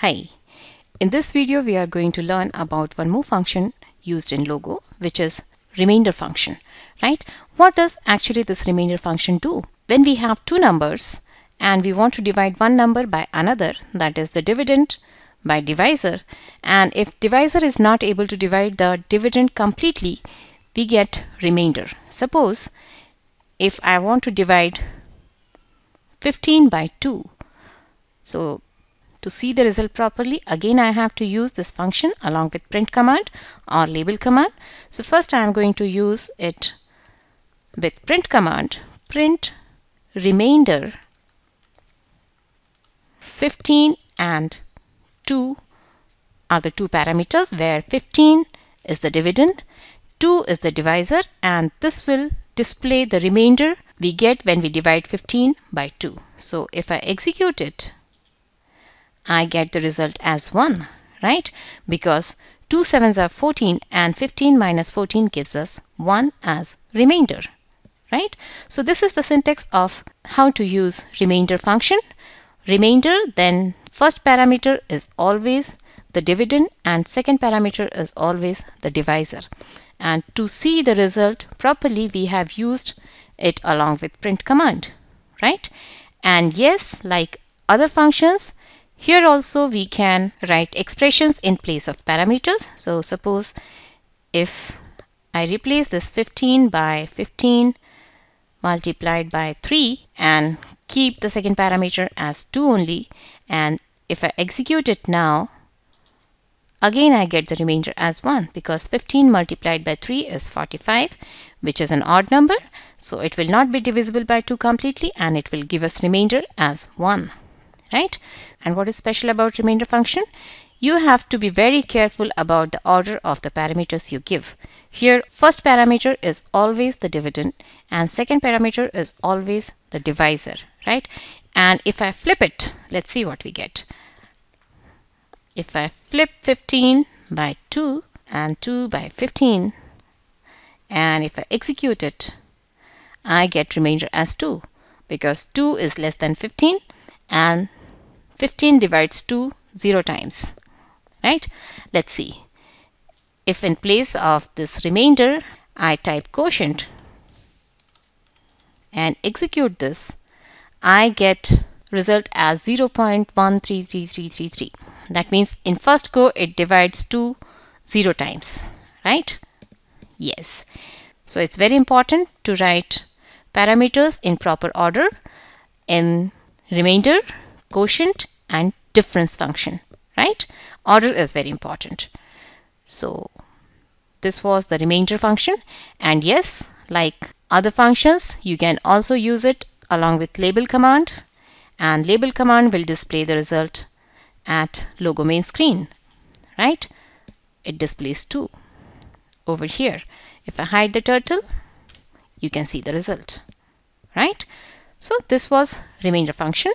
Hi, in this video we are going to learn about one more function used in Logo which is remainder function, right? What does actually this remainder function do? When we have two numbers and we want to divide one number by another that is the dividend by divisor and if divisor is not able to divide the dividend completely we get remainder. Suppose if I want to divide 15 by 2 so to see the result properly, again I have to use this function along with print command or label command. So first I am going to use it with print command, print remainder 15 and 2 are the two parameters where 15 is the dividend, 2 is the divisor and this will display the remainder we get when we divide 15 by 2. So if I execute it, I get the result as 1, right? Because 2 sevens are 14 and 15 minus 14 gives us 1 as remainder, right? So this is the syntax of how to use remainder function. Remainder, then first parameter is always the dividend and second parameter is always the divisor. And to see the result properly, we have used it along with print command, right? And yes, like other functions, here also we can write expressions in place of parameters. So suppose if I replace this 15 by 15 multiplied by 3 and keep the second parameter as 2 only and if I execute it now again I get the remainder as 1 because 15 multiplied by 3 is 45 which is an odd number so it will not be divisible by 2 completely and it will give us remainder as 1 right? And what is special about remainder function? You have to be very careful about the order of the parameters you give. Here, first parameter is always the dividend and second parameter is always the divisor, right? And if I flip it, let's see what we get. If I flip 15 by 2 and 2 by 15, and if I execute it, I get remainder as 2 because 2 is less than 15 and 15 divides 2 0 times right? Let's see. If in place of this remainder I type quotient and execute this I get result as 0.133333 that means in first go it divides 2 0 times right? Yes. So it's very important to write parameters in proper order in remainder quotient and difference function, right? Order is very important. So this was the remainder function. And yes, like other functions, you can also use it along with label command and label command will display the result at logo main screen, right? It displays 2 over here. If I hide the turtle, you can see the result, right? So this was remainder function.